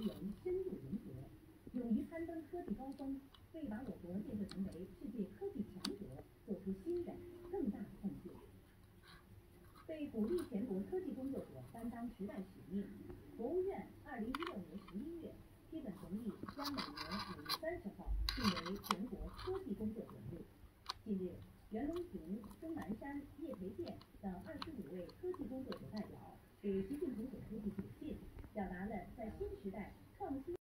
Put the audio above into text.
人深入融合，勇于攀登科技高峰，为把我国建设成为世界科技强国做出新的更大贡献，被鼓励全国科技工作者担当时代使命。国务院二零一六年十一月批准同意，将每年五月三十号定为全国科技工作者日。近日，袁隆平、钟南山、叶培建等二十五位科技工作者代表，给习近平总书记。在新时代创新